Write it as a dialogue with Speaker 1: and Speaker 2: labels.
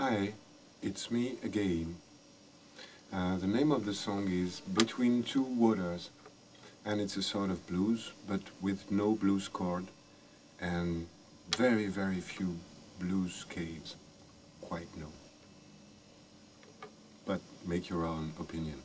Speaker 1: Hi, it's me again. Uh, the name of the song is Between Two Waters and it's a sort of blues but with no blues chord and very very few blues scales, quite no. But make your own opinion.